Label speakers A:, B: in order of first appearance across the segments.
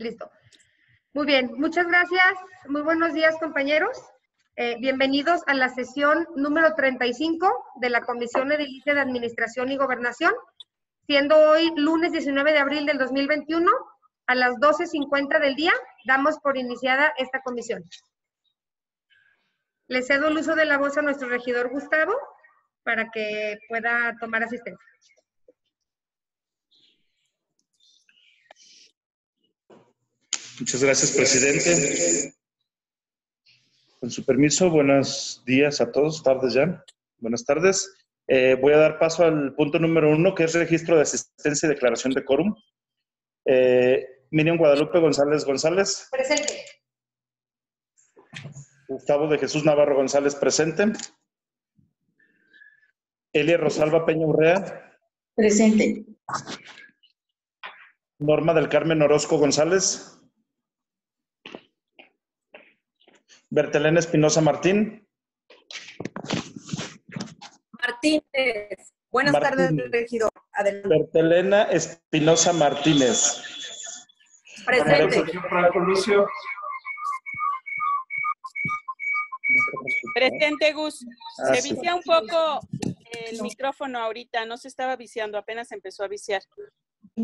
A: Listo. Muy bien, muchas gracias. Muy buenos días, compañeros. Eh, bienvenidos a la sesión número 35 de la Comisión Edilicia de Administración y Gobernación, siendo hoy lunes 19 de abril del 2021 a las 12.50 del día, damos por iniciada esta comisión. Le cedo el uso de la voz a nuestro regidor Gustavo para que pueda tomar asistencia.
B: Muchas gracias, presidente. Con su permiso, buenos días a todos, tardes ya. Buenas tardes. Eh, voy a dar paso al punto número uno, que es registro de asistencia y declaración de quórum. Eh, Miriam Guadalupe González González.
A: Presente.
B: Gustavo de Jesús Navarro González, presente. Elia Rosalba Peña Urrea.
C: Presente.
B: Norma del Carmen Orozco González. Bertelena Espinosa Martín.
C: Martínez. Buenas
B: Martínez.
C: tardes, regidor. Adelante.
B: Bertelena Espinosa Martínez.
C: Presente.
D: Presente, Gus.
B: Ah,
D: Se
B: sí.
D: vicia un poco el micrófono ahorita, no se estaba viciando, apenas empezó a viciar.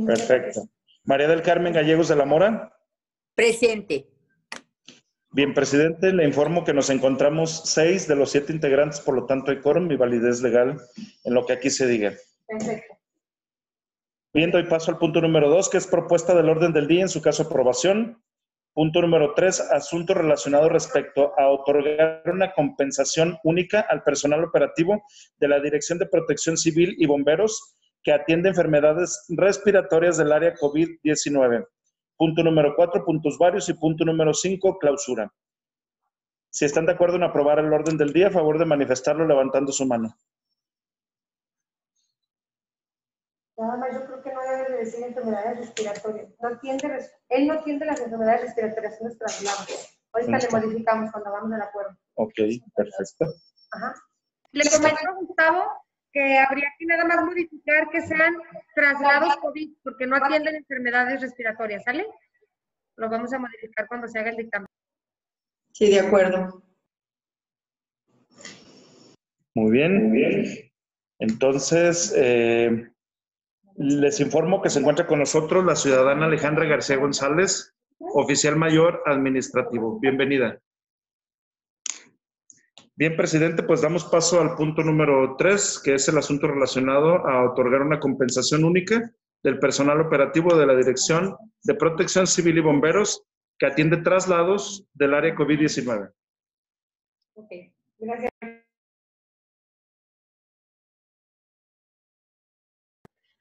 B: Perfecto. María del Carmen Gallegos de la Mora.
C: Presente.
B: Bien, presidente, le informo que nos encontramos seis de los siete integrantes, por lo tanto hay quórum y validez legal en lo que aquí se diga.
A: Perfecto.
B: Bien, doy paso al punto número dos, que es propuesta del orden del día, en su caso aprobación. Punto número tres, asunto relacionado respecto a otorgar una compensación única al personal operativo de la Dirección de Protección Civil y Bomberos que atiende enfermedades respiratorias del área COVID-19. Punto número cuatro, puntos varios. Y punto número cinco, clausura. Si están de acuerdo en aprobar el orden del día, a favor de manifestarlo levantando su mano.
A: Nada más yo creo que no debe de decir enfermedades respiratorias. No atiende, res- él no atiende las enfermedades respiratorias, los traslados. Ahorita le modificamos cuando vamos al acuerdo.
B: Ok, perfecto.
A: Ajá. Le comento Gustavo que habría que nada más modificar que sean traslados COVID, porque no atienden enfermedades respiratorias, ¿sale? Lo vamos a modificar cuando se haga el dictamen.
C: Sí, de acuerdo.
B: Muy bien. Muy bien. Entonces, eh, les informo que se encuentra con nosotros la ciudadana Alejandra García González, oficial mayor administrativo. Bienvenida. Bien, presidente, pues damos paso al punto número tres, que es el asunto relacionado a otorgar una compensación única del personal operativo de la Dirección de Protección Civil y Bomberos que atiende traslados del área COVID-19.
A: Ok, gracias.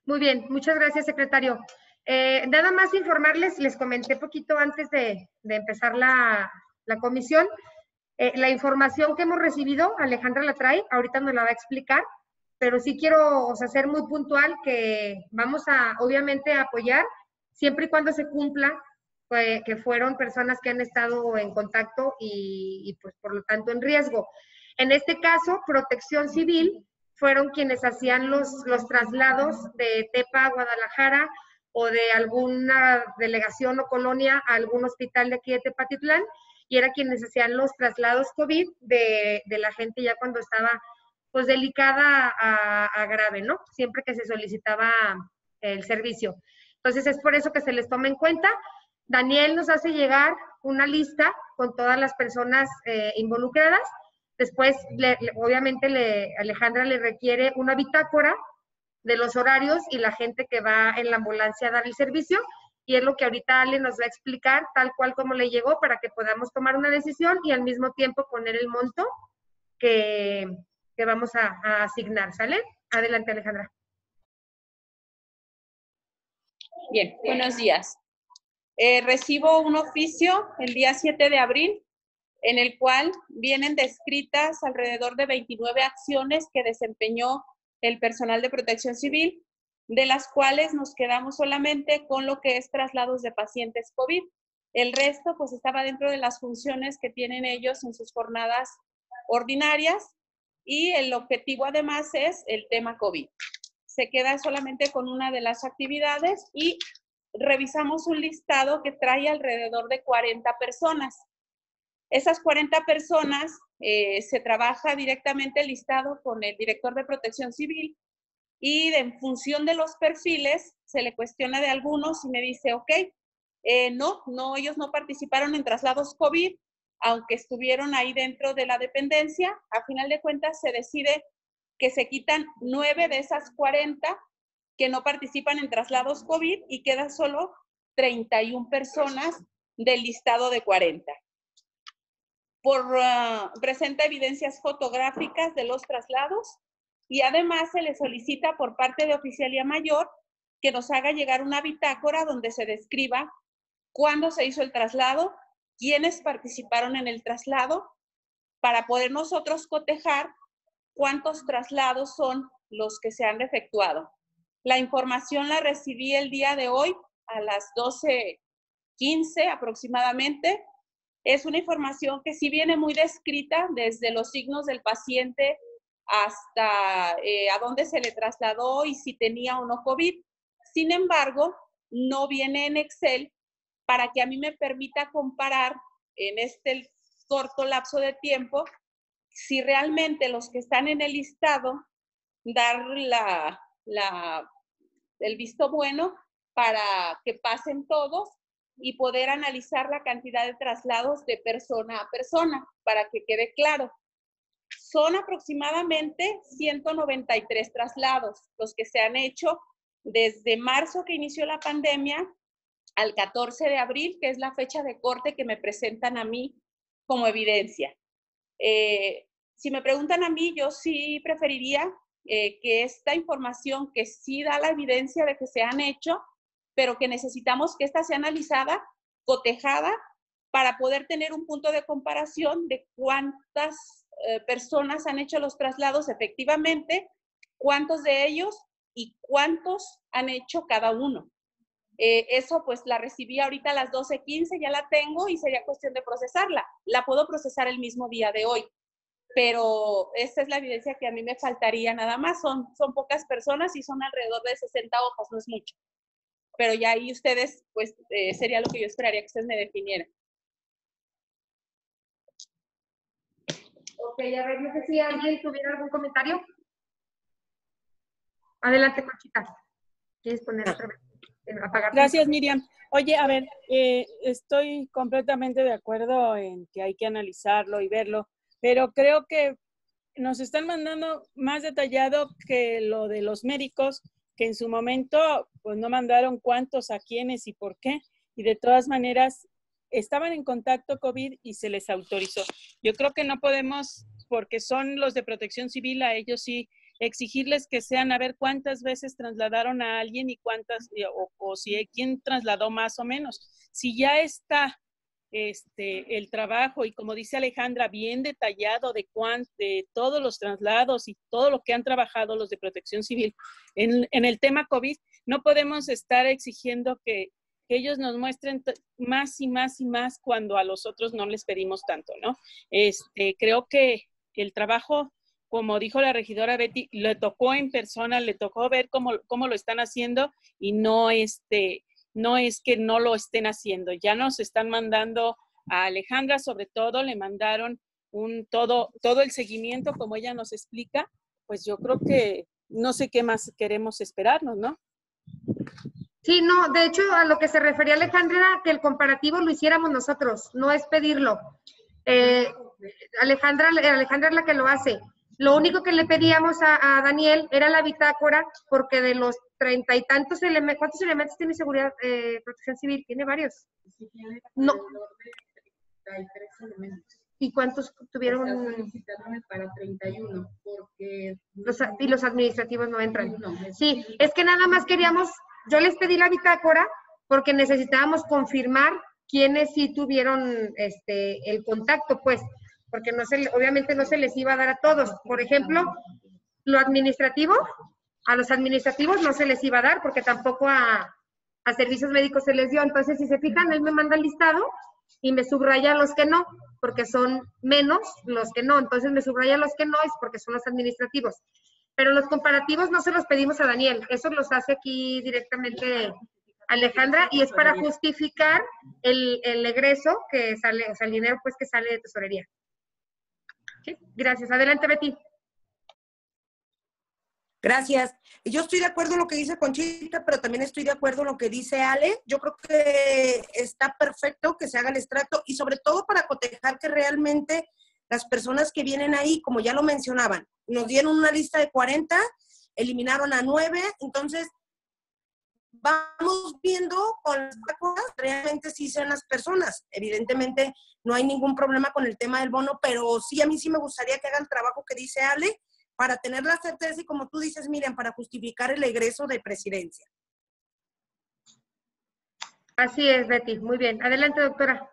A: Muy bien, muchas gracias, secretario. Eh, nada más informarles, les comenté poquito antes de, de empezar la, la comisión, eh, la información que hemos recibido, Alejandra la trae, ahorita nos la va a explicar, pero sí quiero o sea, ser muy puntual que vamos a, obviamente, apoyar siempre y cuando se cumpla eh, que fueron personas que han estado en contacto y, y, pues por lo tanto en riesgo. En este caso, Protección Civil fueron quienes hacían los, los traslados de Tepa a Guadalajara o de alguna delegación o colonia a algún hospital de aquí de Tepatitlán y era quienes hacían los traslados COVID de, de la gente ya cuando estaba pues delicada a, grave, ¿no? Siempre que se solicitaba el servicio. Entonces es por eso que se les toma en cuenta. Daniel nos hace llegar una lista con todas las personas eh, involucradas. Después, obviamente, le, Alejandra le requiere una bitácora de los horarios y la gente que va en la ambulancia a dar el servicio. Y es lo que ahorita Ale nos va a explicar tal cual como le llegó para que podamos tomar una decisión y al mismo tiempo poner el monto que, que vamos a, asignar. ¿Sale? Adelante, Alejandra.
D: Bien, buenos días. Eh, recibo un oficio el día 7 de abril en el cual vienen descritas alrededor de 29 acciones que desempeñó el personal de protección civil, de las cuales nos quedamos solamente con lo que es traslados de pacientes COVID. El resto pues estaba dentro de las funciones que tienen ellos en sus jornadas ordinarias y el objetivo además es el tema COVID. Se queda solamente con una de las actividades y revisamos un listado que trae alrededor de 40 personas. Esas 40 personas eh, se trabaja directamente listado con el director de protección civil y en función de los perfiles se le cuestiona de algunos y me dice, ok, eh, no, no, ellos no participaron en traslados COVID, aunque estuvieron ahí dentro de la dependencia. A final de cuentas se decide que se quitan nueve de esas 40 que no participan en traslados COVID y quedan solo 31 personas del listado de 40 por, ah, presenta evidencias fotográficas de los traslados y además se le solicita por parte de Oficialía Mayor que nos haga llegar una bitácora donde se describa cuándo se hizo el traslado, quiénes participaron en el traslado, para poder nosotros cotejar cuántos traslados son los que se han efectuado. La información la recibí el día de hoy a las 12.15 aproximadamente es una información que sí viene muy descrita desde los signos del paciente hasta eh, a dónde se le trasladó y si tenía o no COVID. Sin embargo, no viene en Excel para que a mí me permita comparar en este corto lapso de tiempo si realmente los que están en el listado dar la, la, el visto bueno para que pasen todos y poder analizar la cantidad de traslados de persona a persona para que quede claro. Son aproximadamente 193 traslados los que se han hecho desde marzo que inició la pandemia al 14 de abril, que es la fecha de corte que me presentan a mí como evidencia. Eh, si me preguntan a mí, yo sí preferiría eh, que esta información que sí da la evidencia de que se han hecho, pero que necesitamos que esta sea analizada, cotejada, para poder tener un punto de comparación de cuántas eh, personas han hecho los traslados efectivamente, cuántos de ellos y cuántos han hecho cada uno. Eh, eso pues la recibí ahorita a las 12.15, ya la tengo y sería cuestión de procesarla. La puedo procesar el mismo día de hoy, pero esta es la evidencia que a mí me faltaría nada más. Son, son pocas personas y son alrededor de 60 hojas, no es mucho pero ya ahí ustedes, pues eh, sería lo que yo esperaría que ustedes me definieran.
A: Ok, a ver, no sé si alguien tuviera algún comentario. Adelante, Conchita. ¿Quieres poner otra vez?
E: Apagar Gracias, Miriam. Oye, a ver, eh, estoy completamente de acuerdo en que hay que analizarlo y verlo, pero creo que nos están mandando más detallado que lo de los médicos, que en su momento pues no mandaron cuántos, a quiénes y por qué. Y de todas maneras estaban en contacto COVID y se les autorizó. Yo creo que no podemos, porque son los de protección civil, a ellos sí exigirles que sean a ver cuántas veces trasladaron a alguien y cuántas, o, si quién trasladó más o menos. Si ya está este, el trabajo y como dice Alejandra, bien detallado de, de todos los traslados y todo lo que han trabajado los de protección civil en, el tema COVID, no podemos estar exigiendo que, ellos nos muestren más y más y más cuando a los otros no les pedimos tanto, ¿no? Este, creo que el trabajo, como dijo la regidora Betty, le tocó en persona, le tocó ver cómo, cómo lo están haciendo y no este, no es que no lo estén haciendo, ya nos están mandando a Alejandra, sobre todo, le mandaron un todo, todo el seguimiento, como ella nos explica, pues yo creo que no sé qué más queremos esperarnos, ¿no?
A: Sí, no, de hecho, a lo que se refería Alejandra era que el comparativo lo hiciéramos nosotros, no es pedirlo. Eh, Alejandra, Alejandra es la que lo hace. Lo único que le pedíamos a, Daniel era la bitácora, porque de los treinta y tantos elementos, ¿cuántos elementos tiene seguridad, eh, protección civil? Tiene varios. no. elementos. ¿Y cuántos tuvieron?
F: para 31, porque...
A: Los, y los administrativos no entran. sí, es que nada más queríamos, yo les pedí la bitácora porque necesitábamos confirmar quiénes sí tuvieron este, el contacto, pues porque no se, obviamente no se les iba a dar a todos. Por ejemplo, lo administrativo, a los administrativos no se les iba a dar porque tampoco a, a servicios médicos se les dio. Entonces, si se fijan, él me manda el listado y me subraya los que no, porque son menos los que no. Entonces me subraya los que no es porque son los administrativos. Pero los comparativos no se los pedimos a Daniel, eso los hace aquí directamente Alejandra, y es para justificar el, el egreso que sale, o sea, el dinero pues que sale de tesorería. Gracias. Adelante, Betty.
G: Gracias. Yo estoy de acuerdo en lo que dice Conchita, pero también estoy de acuerdo en lo que dice Ale. Yo creo que está perfecto que se haga el extracto y sobre todo para cotejar que realmente las personas que vienen ahí, como ya lo mencionaban, nos dieron una lista de 40, eliminaron a 9, entonces vamos viendo con las vacunas realmente sí sean las personas. Evidentemente no hay ningún problema con el tema del bono, pero sí a mí sí me gustaría que hagan el trabajo que dice Ale para tener la certeza y como tú dices, Miriam, para justificar el egreso de presidencia.
A: Así es, Betty. Muy bien. Adelante, doctora.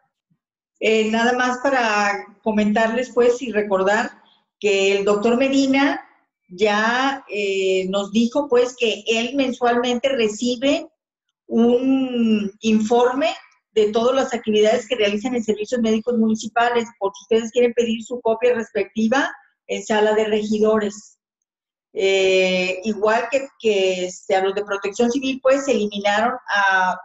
C: Eh, nada más para comentarles, pues, y recordar que el doctor Medina ya eh, nos dijo, pues, que él mensualmente recibe un informe de todas las actividades que realizan en servicios médicos municipales. Por si ustedes quieren pedir su copia respectiva, en sala de regidores. Eh, igual que, que este, a los de protección civil, pues se eliminaron a,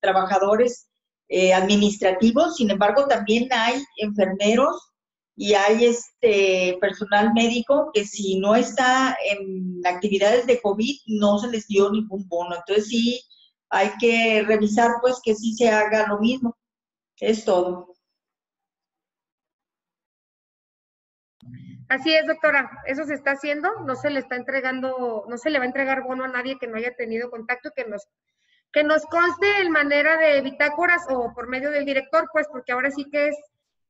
C: trabajadores eh, administrativos, sin embargo también hay enfermeros y hay este personal médico que si no está en actividades de COVID no se les dio ningún bono. Entonces sí hay que revisar pues que sí se haga lo mismo. Es todo.
A: Así es, doctora, eso se está haciendo, no se le está entregando, no se le va a entregar bono a nadie que no haya tenido contacto, que nos, que nos conste en manera de bitácoras o por medio del director, pues porque ahora sí que es,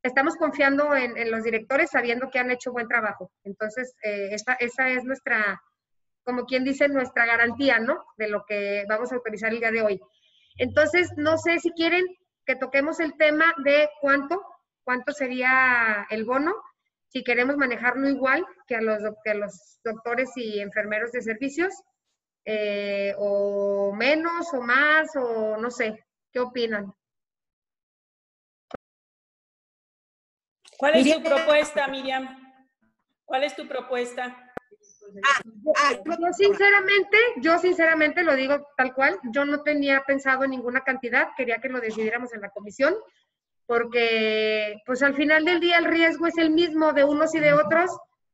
A: estamos confiando en, los directores sabiendo que han hecho buen trabajo. Entonces, eh, esa, esa es nuestra, como quien dice, nuestra garantía, ¿no? De lo que vamos a autorizar el día de hoy. Entonces, no sé si quieren que toquemos el tema de cuánto, cuánto sería el bono si queremos manejarlo igual que a los, los doctores y enfermeros de servicios, eh, o menos o más, o no sé, ¿qué opinan?
E: ¿Cuál es tu propuesta, Miriam? ¿Cuál es tu propuesta?
A: Ah, ah, yo sinceramente, yo sinceramente lo digo tal cual, yo no tenía pensado en ninguna cantidad, quería que lo decidiéramos en la comisión, porque pues al final del día el riesgo es el mismo de unos y de otros,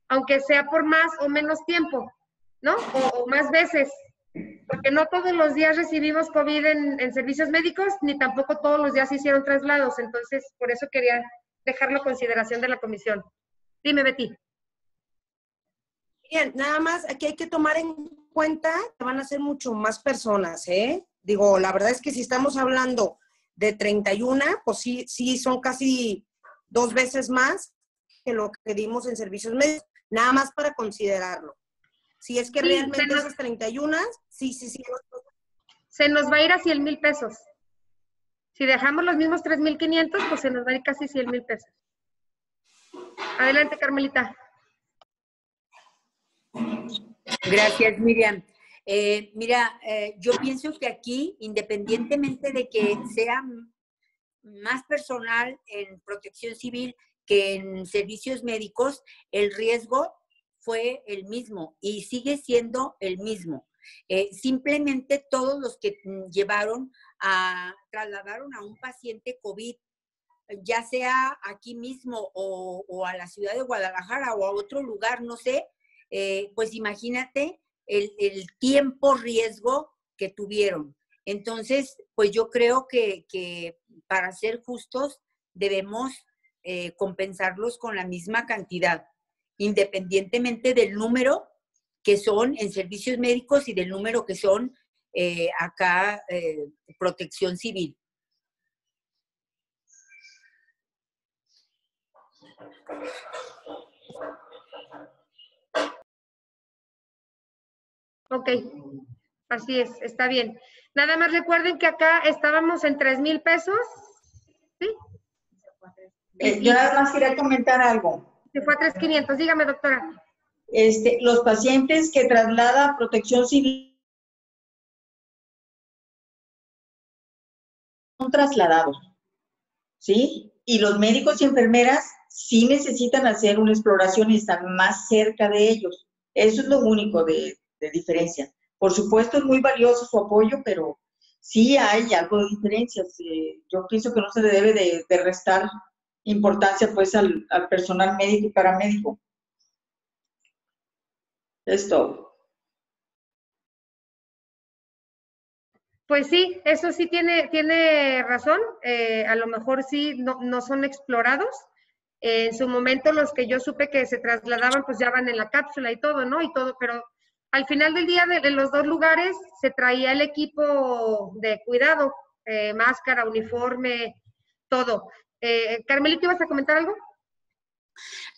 A: aunque sea por más o menos tiempo, ¿no? O, más veces, porque no todos los días recibimos COVID en, servicios médicos, ni tampoco todos los días se hicieron traslados, entonces por eso quería dejarlo a consideración de la comisión. Dime, Betty.
G: Bien, nada más aquí hay que tomar en cuenta que van a ser mucho más personas, ¿eh? Digo, la verdad es que si estamos hablando de 31, pues sí, sí son casi dos veces más que lo que dimos en servicios médicos, nada más para considerarlo. Si es que realmente esas 31, sí, sí, sí.
A: Se nos va a ir a 100 mil pesos. Si dejamos los mismos 3.500, pues se nos va a ir casi 100 mil pesos. Adelante, Carmelita.
C: Gracias, Miriam. Eh, mira, eh, yo pienso que aquí, independientemente de que sea más personal en protección civil que en servicios médicos, el riesgo fue el mismo y sigue siendo el mismo. Eh, simplemente todos los que llevaron a, trasladaron a un paciente COVID, ya sea aquí mismo o, a la ciudad de Guadalajara o a otro lugar, no sé, pues imagínate el, tiempo riesgo que tuvieron. Entonces, pues yo creo que, para ser justos debemos eh, compensarlos con la misma cantidad, independientemente del número que son en servicios médicos y del número que son eh, acá eh, protección civil.
A: Ok, así es, está bien. Nada más recuerden que acá estábamos en tres mil pesos, ¿sí?
C: Eh, yo nada más quería comentar algo.
A: Se fue a 3.500, dígame doctora.
C: Este, los pacientes que traslada protección civil son trasladados, ¿sí? Y los médicos y enfermeras sí necesitan hacer una exploración y estar más cerca de ellos. Eso es lo único de, de diferencia. Por supuesto, es muy valioso su apoyo, pero
H: sí hay algo de diferencias. Eh, yo pienso que no se debe de, de restar importancia pues al, al, personal médico y paramédico. Es todo.
A: Pues sí, eso sí tiene, tiene razón. Eh, a lo mejor sí no, no son explorados. En su momento los que yo supe que se trasladaban pues ya van en la cápsula y todo, ¿no? Y todo, pero al final del día de, de los dos lugares se traía el equipo de cuidado, eh, máscara, uniforme, todo. Eh, Carmelita, ¿ibas a comentar algo?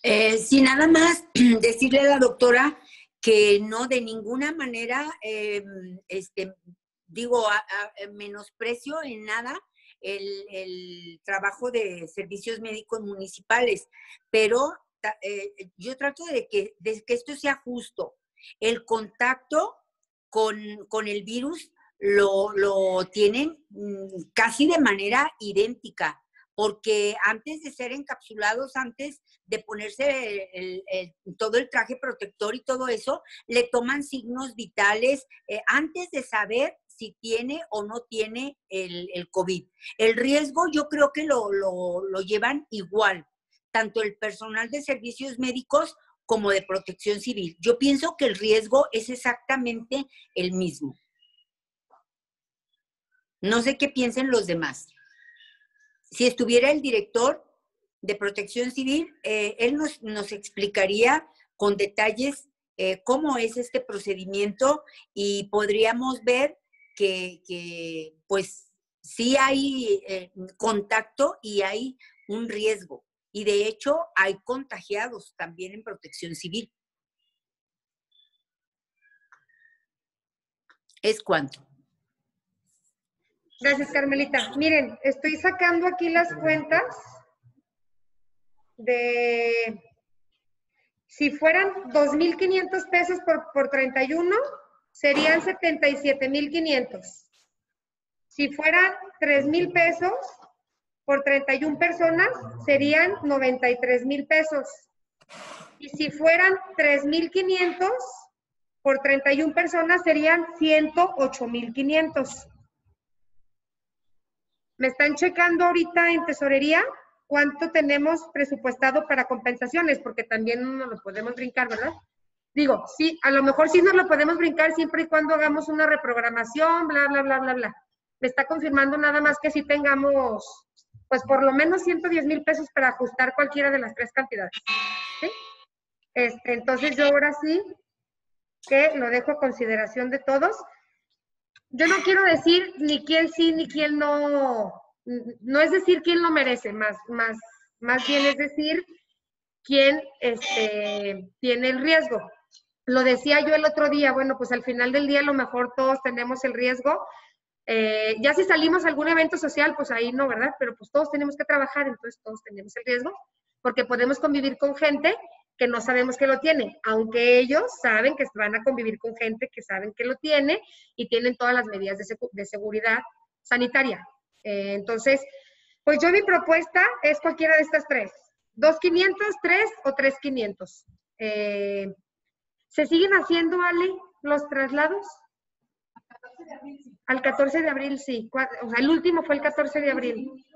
C: Eh, sí, nada más decirle a la doctora que no de ninguna manera, eh, este, digo, menosprecio en nada el, el, trabajo de servicios médicos municipales, pero eh, yo trato de que, de que esto sea justo. El contacto con, con el virus lo, lo tienen mm, casi de manera idéntica porque antes de ser encapsulados, antes de ponerse todo el traje protector y todo eso, le toman signos vitales eh, antes de saber si tiene o no tiene el, el COVID. El riesgo yo creo que lo, lo, lo llevan igual, tanto el personal de servicios médicos como de protección civil. Yo pienso que el riesgo es exactamente el mismo. No sé qué piensen los demás si estuviera el director de protección civil, eh, él nos, explicaría con detalles eh, cómo es este procedimiento y podríamos ver que, pues sí hay eh, contacto y hay un riesgo. Y de hecho hay contagiados también en protección civil. ¿Es cuánto?
A: Gracias, Carmelita. Miren, estoy sacando aquí las cuentas de, si fueran 2.500 pesos por, por 31, serían 77.500. Si fueran 3.000 pesos por 31 personas, serían 93.000 pesos. Y si fueran 3.500 por 31 personas, serían 108.500. Me están checando ahorita en tesorería cuánto tenemos presupuestado para compensaciones, porque también nos lo podemos brincar, ¿verdad? Digo, sí, a lo mejor sí nos lo podemos brincar siempre y cuando hagamos una reprogramación, bla, bla, bla, bla, bla. Me está confirmando nada más que sí tengamos, pues por lo menos 110 mil pesos para ajustar cualquiera de las tres cantidades. ¿Sí? Este, entonces yo ahora sí que lo dejo a consideración de todos yo no quiero decir ni quién sí ni quién no, no es decir quién lo merece, más, más, más bien es decir quién este, tiene el riesgo. Lo decía yo el otro día, bueno, pues al final del día a lo mejor todos tenemos el riesgo. Eh, ya si salimos a algún evento social, pues ahí no, ¿verdad? Pero pues todos tenemos que trabajar, entonces todos tenemos el riesgo, porque podemos convivir con gente que no sabemos que lo tiene, aunque ellos saben que van a convivir con gente que saben que lo tiene y tienen todas las medidas de, de seguridad sanitaria. Eh, entonces, pues yo mi propuesta es cualquiera de estas tres. 2.500, 3 o 3.500. Eh, ¿Se siguen haciendo, Ale, los traslados? Al 14 de abril, sí. O sea, el último fue el 14 de abril.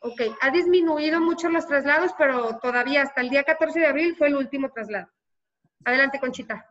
A: Ok, ha disminuido mucho los traslados, pero todavía hasta el día 14 de abril fue el último traslado. Adelante, Conchita.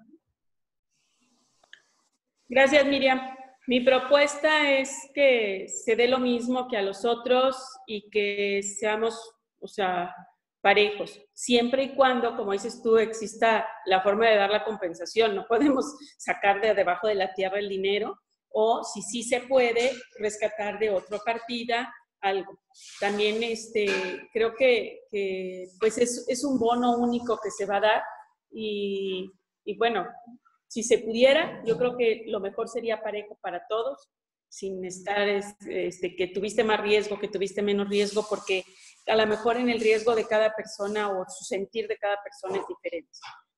E: Gracias, Miriam. Mi propuesta es que se dé lo mismo que a los otros y que seamos, o sea, parejos, siempre y cuando, como dices tú, exista la forma de dar la compensación. No podemos sacar de debajo de la tierra el dinero o, si sí se puede, rescatar de otra partida algo. También este, creo que, que pues es, es, un bono único que se va a dar y, y, bueno, si se pudiera, yo creo que lo mejor sería parejo para todos, sin estar este, que tuviste más riesgo, que tuviste menos riesgo, porque a lo mejor en el riesgo de cada persona o su sentir de cada persona es diferente.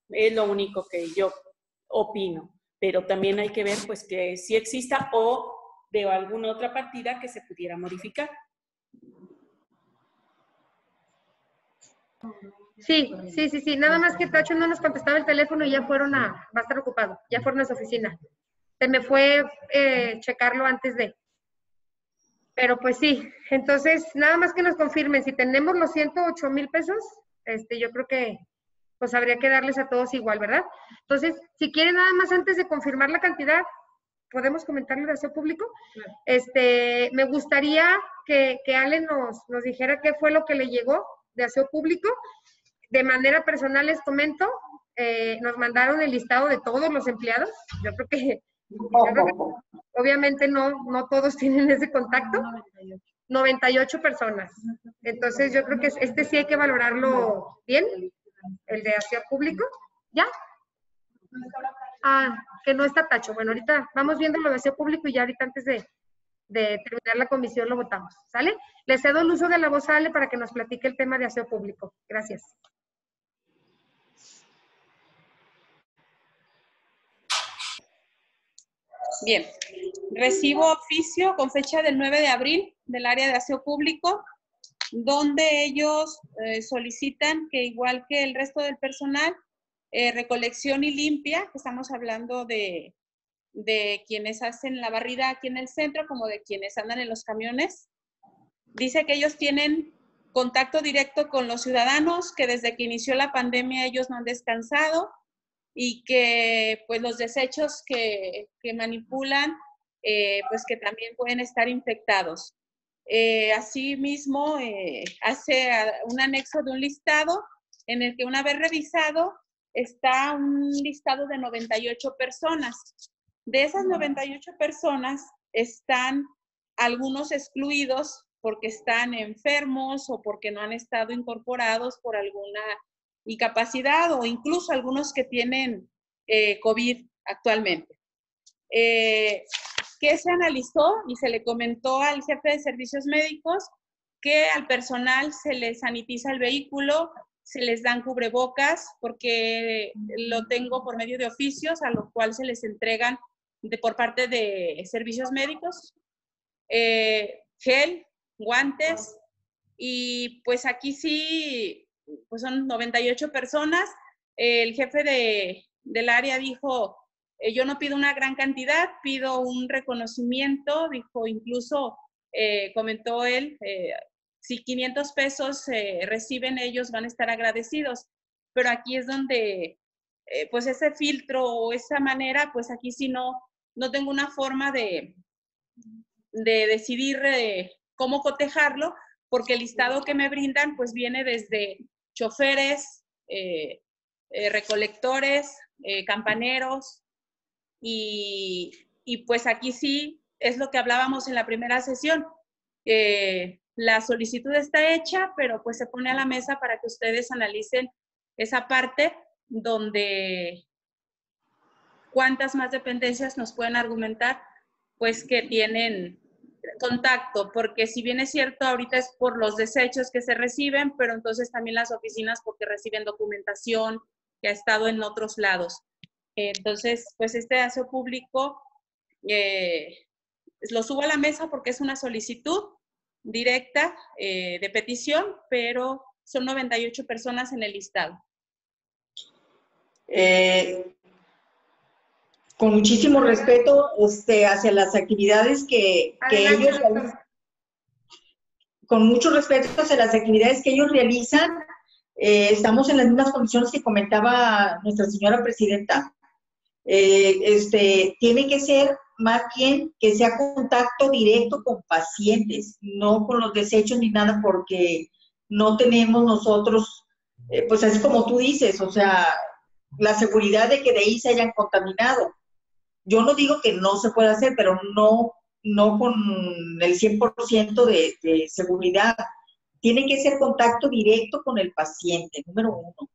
E: Es lo único que yo opino, pero también hay que ver pues que si exista o de alguna otra partida que se pudiera modificar.
A: Sí, sí, sí, sí. Nada más que Tacho no nos contestaba el teléfono y ya fueron a, va a estar ocupado, ya fueron a su oficina. se me fue eh, checarlo antes de. Pero pues sí, entonces nada más que nos confirmen, si tenemos los 108 mil pesos, este, yo creo que pues habría que darles a todos igual, ¿verdad? Entonces, si quieren nada más antes de confirmar la cantidad, podemos comentarlo de aseo público. Este, me gustaría que, que Ale nos, nos dijera qué fue lo que le llegó de aseo público. De manera personal les comento, eh, nos mandaron el listado de todos los empleados. Yo creo que, obviamente no, no todos tienen ese contacto. 98 personas. Entonces yo creo que este sí hay que valorarlo bien, el de aseo público. ¿Ya? Ah, que no está tacho. Bueno, ahorita vamos viendo lo de aseo público y ya ahorita antes de, de terminar la comisión lo votamos. ¿Sale? Le cedo el uso de la voz a Ale para que nos platique el tema de aseo público. Gracias.
D: Bien, recibo oficio con fecha del 9 de abril del área de aseo público, donde ellos eh, solicitan que igual que el resto del personal, eh, recolección y limpia, que estamos hablando de, de quienes hacen la barrida aquí en el centro, como de quienes andan en los camiones. Dice que ellos tienen contacto directo con los ciudadanos, que desde que inició la pandemia ellos no han descansado y que pues los desechos que, que manipulan, eh, pues que también pueden estar infectados. Eh, asimismo, eh, hace un anexo de un listado en el que una vez revisado está un listado de 98 personas. De esas 98 personas están algunos excluidos porque están enfermos o porque no han estado incorporados por alguna incapacidad o incluso algunos que tienen eh, COVID actualmente. Eh, ¿Qué se analizó y se le comentó al jefe de servicios médicos? Que al personal se les sanitiza el vehículo, se les dan cubrebocas, porque lo tengo por medio de oficios, a lo cual se les entregan de, por parte de servicios médicos, eh, gel, guantes, y pues aquí sí pues son 98 personas. El jefe de, del área dijo, eh, yo no pido una gran cantidad, pido un reconocimiento, dijo incluso, eh, comentó él, si 500 pesos reciben ellos van a estar agradecidos, pero aquí es donde, pues ese filtro o esa manera, pues aquí sí no, no tengo una forma de, de decidir cómo cotejarlo, porque el listado que me brindan, pues viene desde choferes, eh, eh, recolectores, eh, campaneros, y, pues aquí sí es lo que hablábamos en la primera sesión. la solicitud está hecha, pero pues se pone a la mesa para que ustedes analicen esa parte donde cuántas más dependencias nos pueden argumentar, pues que tienen contacto, porque si bien es cierto, ahorita es por los desechos que se reciben, pero entonces también las oficinas porque reciben documentación que ha estado en otros lados. Entonces, pues este aseo público eh, lo subo a la mesa porque es una solicitud directa eh, de petición, pero son 98 personas en el listado.
H: Eh, con muchísimo respeto este, hacia las actividades que, ellos con mucho respeto hacia las actividades que ellos realizan. Eh, estamos en las mismas condiciones que comentaba nuestra señora presidenta. Eh, este, tiene que ser más bien que sea contacto directo con pacientes, no con los desechos ni nada, porque no tenemos nosotros, eh, pues así como tú dices, o sea, la seguridad de que de ahí se hayan contaminado. Yo no digo que no se pueda hacer, pero no, no con el 100% de, seguridad. Tiene que ser contacto directo con el paciente, número uno.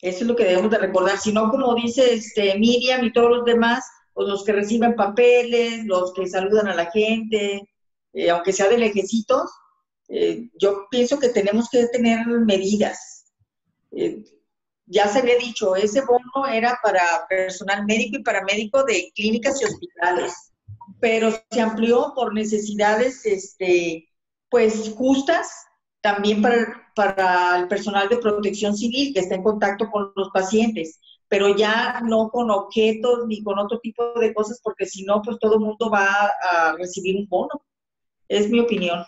H: Eso es lo que debemos de recordar. Si no, como dice este, Miriam y todos los demás, pues los que reciben papeles, los que saludan a la gente, eh, aunque sea de lejecitos, eh, yo pienso que tenemos que tener medidas. Eh, ya se había dicho, ese bono era para personal médico y paramédico de clínicas y hospitales, pero se amplió por necesidades, este, pues, justas también para, para el personal de protección civil que está en contacto con los pacientes. pero ya no con objetos ni con otro tipo de cosas, porque si no, pues todo el mundo va a recibir un bono. Es mi opinión.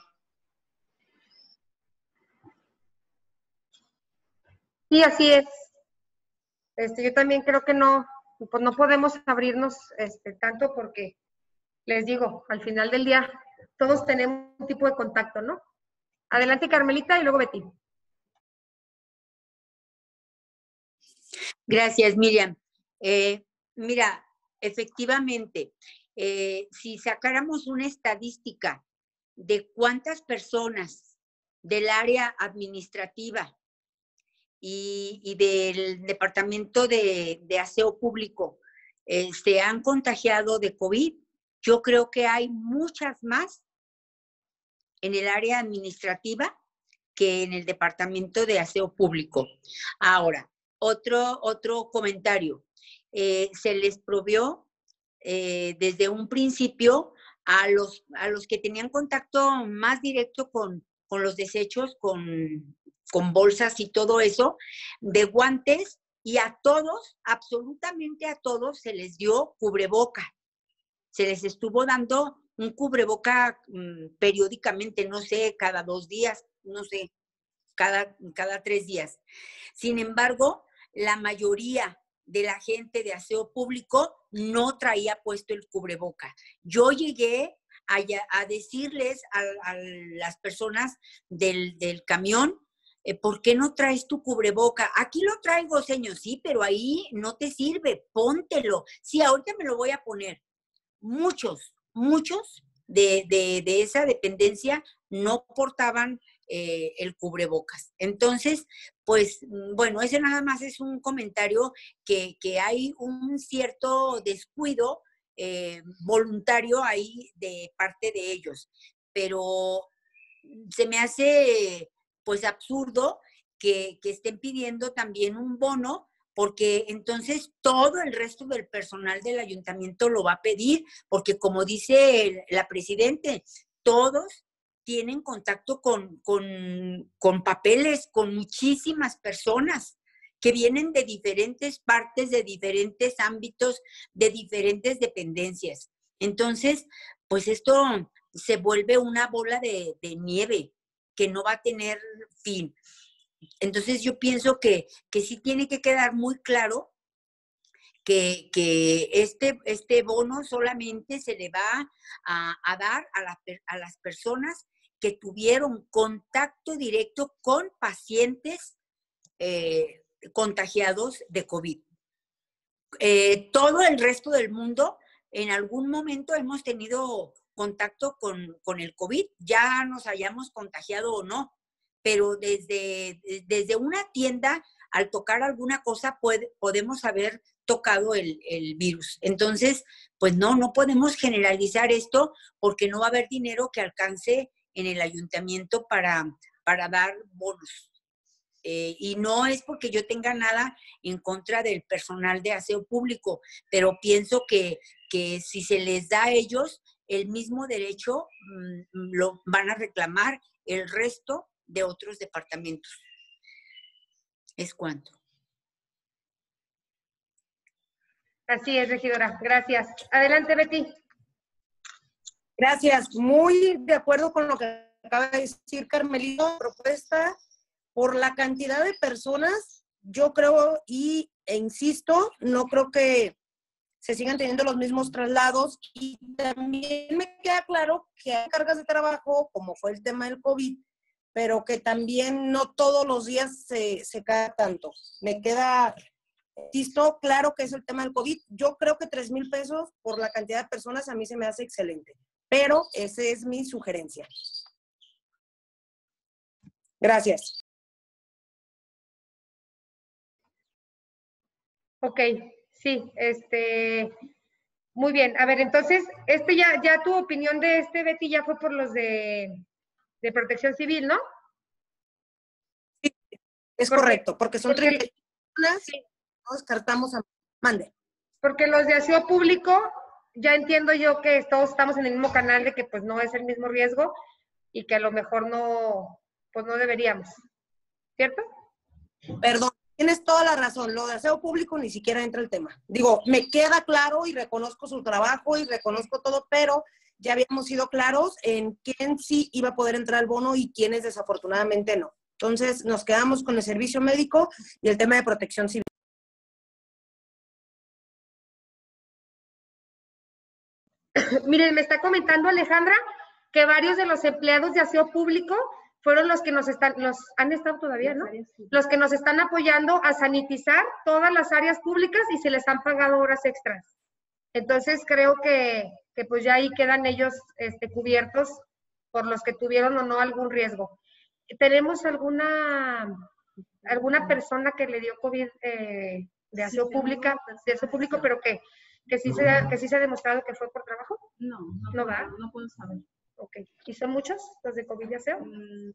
A: Sí, así es. Este, yo también creo que no, pues no podemos abrirnos este, tanto porque, les digo, al final del día todos tenemos un tipo de contacto, ¿no? Adelante, Carmelita, y luego Betty.
C: Gracias, Miriam. Eh, mira, efectivamente, eh, si sacáramos una estadística de cuántas personas del área administrativa y, del departamento de, aseo público eh, se han contagiado de COVID, yo creo que hay muchas más en el área administrativa que en el departamento de aseo público. Ahora, otro, otro comentario. Eh, se les provió eh, desde un principio a los, a los que tenían contacto más directo con, con los desechos, con, con bolsas y todo eso, de guantes y a todos, absolutamente a todos, se les dio cubreboca. Se les estuvo dando un cubreboca mm, periódicamente, no sé, cada dos días, no sé, cada, cada tres días. Sin embargo, la mayoría de la gente de aseo público no traía puesto el cubreboca. Yo llegué a, decirles a, las personas del, camión, eh, ¿por qué no traes tu cubreboca? Aquí lo traigo, señor, sí, pero ahí no te sirve, póntelo. Sí, ahorita me lo voy a poner. Muchos, muchos de, esa dependencia no portaban eh, el cubrebocas. Entonces, pues mm, bueno, ese nada más es un comentario que, hay un cierto descuido eh, voluntario ahí de parte de ellos. Pero se me hace pues absurdo que, que estén pidiendo también un bono porque entonces todo el resto del personal del ayuntamiento lo va a pedir, porque como dice la presidente, todos tienen contacto con, con, papeles, con muchísimas personas que vienen de diferentes partes, de diferentes ámbitos, de diferentes dependencias. Entonces, pues esto se vuelve una bola de nieve que no va a tener fin. Entonces yo pienso que, que sí tiene que quedar muy claro que, este, este bono solamente se le va a, dar a, a, las personas que tuvieron contacto directo con pacientes eh, contagiados de COVID. Eh, todo el resto del mundo, en algún momento hemos tenido contacto con, con el COVID, ya nos hayamos contagiado o no pero desde, desde una tienda, al tocar alguna cosa, puede, podemos haber tocado el, virus. Entonces, pues no, no podemos generalizar esto porque no va a haber dinero que alcance en el ayuntamiento para, para dar bonos. Eh, y no es porque yo tenga nada en contra del personal de aseo público, pero pienso que, que si se les da a ellos el mismo derecho, mm, lo van a reclamar el resto de otros departamentos. ¿Es cuánto?
A: Así es, regidora. Gracias. Adelante, Betty.
G: Gracias. Muy de acuerdo con lo que acaba de decir Carmelito, propuesta por la cantidad de personas, yo creo y e insisto, no creo que se sigan teniendo los mismos traslados y también me queda claro que hay cargas de trabajo, como fue el tema del COVID, pero que también no todos los días se, se cae tanto. Me queda listo, claro que es el tema del COVID. Yo creo que 3 mil pesos por la cantidad de personas a mí se me hace excelente, pero esa es mi sugerencia. Gracias.
A: Ok, sí, este, muy bien. A ver, entonces, este ya, ya tu opinión de este, Betty, ya fue por los de de protección civil, ¿no?
G: Sí, es correcto, porque son 30 personas, no descartamos a mande.
A: Porque los de aseo público, ya entiendo yo que todos estamos en el mismo canal de que pues no es el mismo riesgo y que a lo mejor no, pues no deberíamos, ¿cierto?
G: Perdón, tienes toda la razón. Lo de aseo público ni siquiera entra el tema. Digo, me queda claro y reconozco su trabajo y reconozco todo, pero ya habíamos sido claros en quién sí iba a poder entrar al bono y quiénes desafortunadamente no. Entonces, nos quedamos con el servicio médico y el tema de protección civil.
A: Miren, me está comentando Alejandra que varios de los empleados de aseo público fueron los que nos están, los han estado todavía, ¿no? Los que nos están apoyando a sanitizar todas las áreas públicas y se les han pagado horas extras. Entonces creo que, que pues ya ahí quedan ellos este, cubiertos por los que tuvieron o no algún riesgo. ¿Tenemos alguna, alguna persona que le dio COVID eh, de aseo pública, de aseo público, pero que, que, sí se, ha- que sí se ha demostrado que fue por trabajo?
F: No, no,
A: ¿No va?
F: no puedo saber.
A: Ok. ¿Y son muchos los de COVID de aseo?
F: Mm,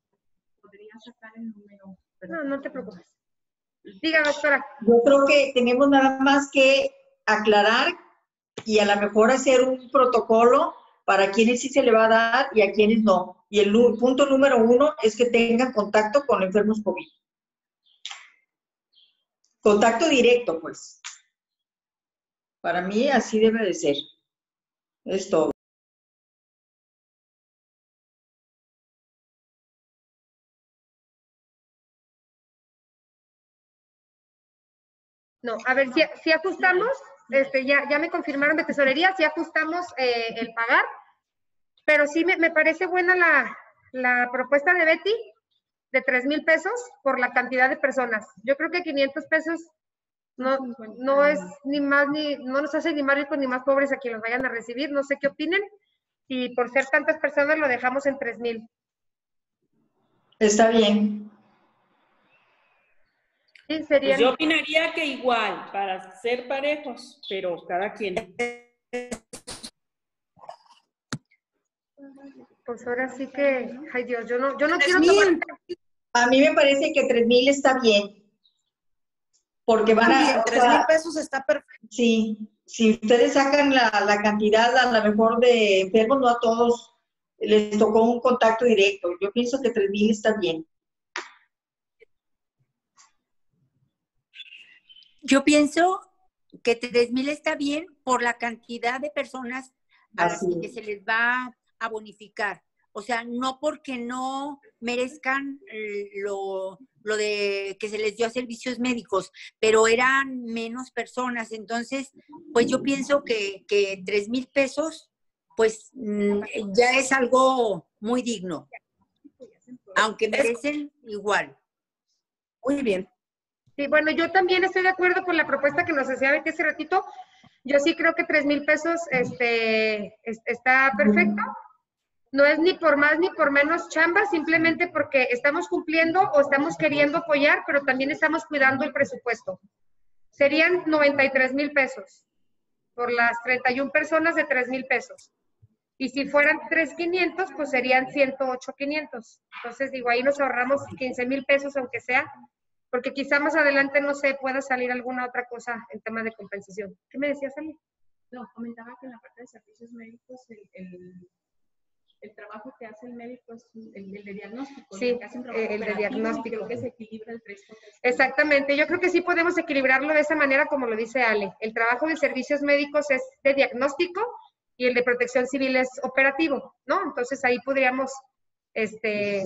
F: Podría sacar el número. pero-
A: No, no te preocupes. Diga, doctora.
H: Yo creo que tenemos nada más que aclarar y a lo mejor hacer un protocolo para quienes sí se le va a dar y a quienes no. Y el punto número uno es que tengan contacto con enfermos COVID. Contacto directo, pues. Para mí así debe de ser. Es todo.
A: No, a ver, si, ajustamos, este, ya, ya me confirmaron de tesorería, si ajustamos eh, el pagar, pero sí me, me parece buena la, la propuesta de Betty de 3 mil pesos por la cantidad de personas. Yo creo que 500 pesos no, no es ni más ni, no nos hace ni más ricos ni más pobres a quienes los vayan a recibir, no sé qué opinen, y por ser tantas personas lo dejamos en 3 mil.
H: Está bien.
A: Sí,
E: Pues yo opinaría que igual, para ser parejos, pero cada quien.
A: pues ahora sí que, ay Dios, yo no, yo no quiero
G: mil.
A: tomar
H: A mí me parece que 3 mil está bien. Porque van a, o
G: Tres
H: sea,
G: mil pesos está perfecto.
H: Sí, si ustedes sacan la, la cantidad a lo mejor de enfermos, no a todos les tocó un contacto directo. Yo pienso que 3.000 está bien.
C: Yo pienso que 3.000 está bien por la cantidad de personas a las que se les va a bonificar. O sea, no porque no merezcan eh, lo, lo de que se les dio a servicios médicos, pero eran menos personas. Entonces, pues yo pienso que, que 3 mil pesos, pues mm, ya es algo muy digno, aunque merecen igual.
G: Muy bien.
A: Sí, bueno, yo también estoy de acuerdo con la propuesta que nos hacía Betty hace ratito. Yo sí creo que tres mil pesos este, es- está perfecto. No es ni por más ni por menos chamba, simplemente porque estamos cumpliendo o estamos queriendo apoyar, pero también estamos cuidando el presupuesto. Serían 93 mil pesos por las 31 personas de 3 mil pesos. Y si fueran 3,500, pues serían 108,500. Entonces, digo, ahí nos ahorramos 15 mil pesos, aunque sea, porque quizá más adelante, no sé, pueda salir alguna otra cosa en tema de compensación. ¿Qué me decías, Ali?
F: No, comentaba que en la parte de servicios médicos el, el, el trabajo que hace el médico es el, el de diagnóstico.
A: Sí,
F: el que hace un trabajo
A: el de diagnóstico.
F: Creo que se equilibra el 3 con 3.
A: Exactamente, yo creo que sí podemos equilibrarlo de esa manera como lo dice Ale. El trabajo de servicios médicos es de diagnóstico y el de protección civil es operativo, ¿no? Entonces ahí podríamos este,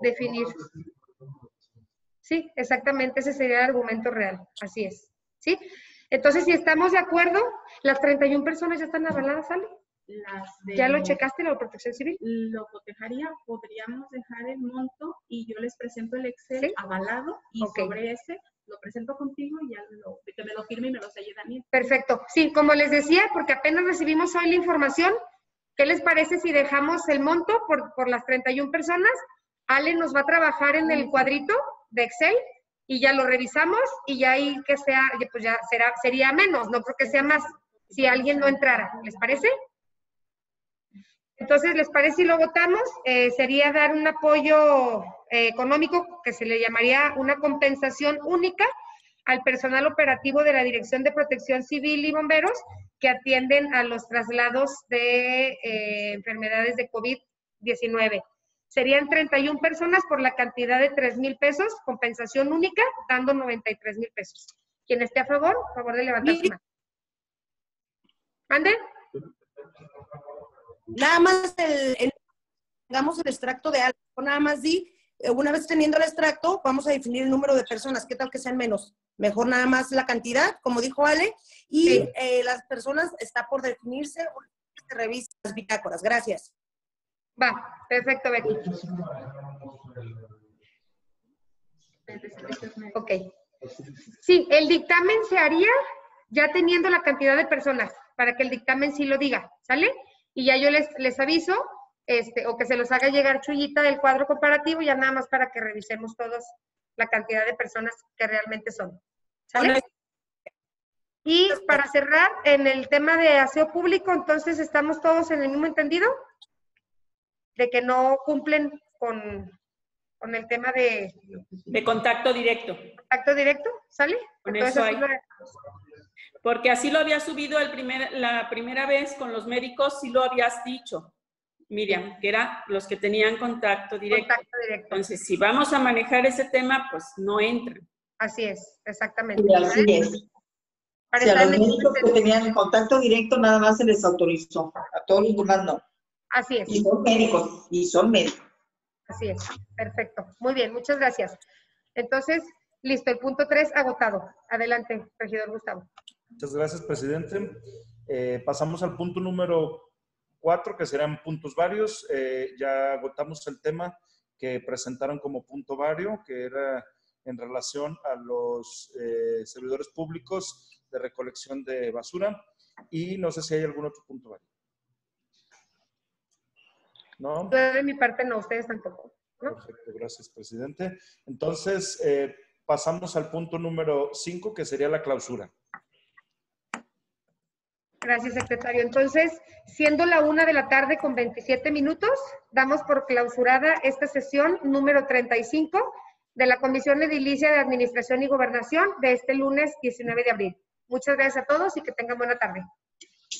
A: definir. Sí, exactamente, ese sería el argumento real, así es. ¿Sí? Entonces, si estamos de acuerdo, las 31 personas ya están avaladas, Ale.
F: Las de,
A: ¿Ya lo checaste, la protección civil?
F: Lo cotejaría, podríamos dejar el monto y yo les presento el Excel
A: ¿Sí?
F: avalado y sobre ese lo presento contigo y ya lo, que me lo firme y me lo selle Daniel.
A: Perfecto. Sí, como les decía, porque apenas recibimos hoy la información, ¿qué les parece si dejamos el monto por, por las 31 personas? Ale nos va a trabajar en el cuadrito de Excel y ya lo revisamos y ya ahí que sea, pues ya será, sería menos, no creo que sea más, si alguien no entrara. ¿Les parece? Entonces, ¿les parece si lo votamos? Eh, sería dar un apoyo eh, económico que se le llamaría una compensación única al personal operativo de la Dirección de Protección Civil y Bomberos que atienden a los traslados de eh, enfermedades de COVID-19. Serían 31 personas por la cantidad de 3 mil pesos, compensación única, dando 93 mil pesos. Quien esté a favor, a favor de levantar su mano. ¿Mande?
G: Nada más el, el- tengamos el extracto de algo, nada más di, eh, una vez teniendo el extracto, vamos a definir el número de personas, ¿qué tal que sean menos? Mejor nada más la cantidad, como dijo Ale, y
A: Sí.
G: eh, las personas está por definirse, se revisan las bitácoras. Gracias.
A: Va, perfecto, Betty. Ok. Sí, el dictamen se haría ya teniendo la cantidad de personas, para que el dictamen sí lo diga, ¿sale? Y ya yo les, les aviso, este, o que se los haga llegar Chuyita del cuadro comparativo, ya nada más para que revisemos todos la cantidad de personas que realmente son. ¿Sale? Y para cerrar, en el tema de aseo público, entonces estamos todos en el mismo entendido de que no cumplen con, con el tema de
E: De contacto directo.
A: contacto directo, ¿sale?
E: Con
A: Entonces,
E: eso
A: así
E: hay.
A: lo-
E: Porque así lo había subido el primer, la primera vez con los médicos, sí lo habías dicho, Miriam, que eran los que tenían contacto directo.
A: contacto directo.
E: Entonces, si vamos a manejar ese tema, pues no entran.
A: Así es, exactamente.
H: Y así es.
A: Para
H: Si a
A: estar
H: los médicos que tenían contacto directo nada más se les autorizó, a todos los demás no.
A: Así es.
H: Y son médicos, y son médicos.
A: Así es, perfecto. Muy bien, muchas gracias. Entonces, listo, el punto 3 agotado. Adelante, regidor Gustavo.
B: Muchas gracias, presidente. Eh, pasamos al punto número cuatro, que serán puntos varios. Eh, ya agotamos el tema que presentaron como punto vario, que era en relación a los eh, servidores públicos de recolección de basura. Y no sé si hay algún otro punto vario. ¿No?
A: Yo de mi parte no, ustedes tampoco. ¿no?
B: Perfecto, gracias, presidente. Entonces, eh, pasamos al punto número cinco, que sería la clausura.
A: Gracias, secretario. Entonces, siendo la una de la tarde con 27 minutos, damos por clausurada esta sesión número 35 de la Comisión Edilicia de Administración y Gobernación de este lunes 19 de abril. Muchas gracias a todos y que tengan buena tarde.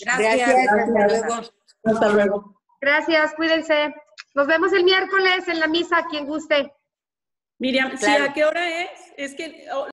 C: Gracias.
H: Gracias.
C: Hasta luego.
H: Hasta luego.
A: Gracias, cuídense. Nos vemos el miércoles en la misa, quien guste.
E: Miriam, ¿sí,
C: Claro.
E: ¿a qué hora es? Es que oh,